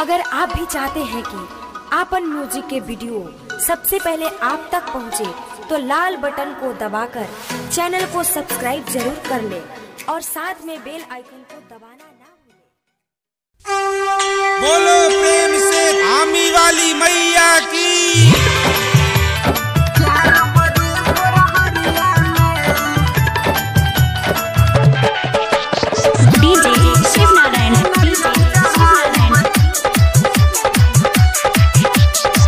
अगर आप भी चाहते हैं कि आपन म्यूज़िक के वीडियो सबसे पहले आप तक पहुँचे, तो लाल बटन को दबाकर चैनल को सब्सक्राइब ज़रूर कर ले और साथ में बेल आइकन को दबाना ना भूले। बोलो प्रेम से आमी वाली मैया की। DJ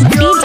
Yo.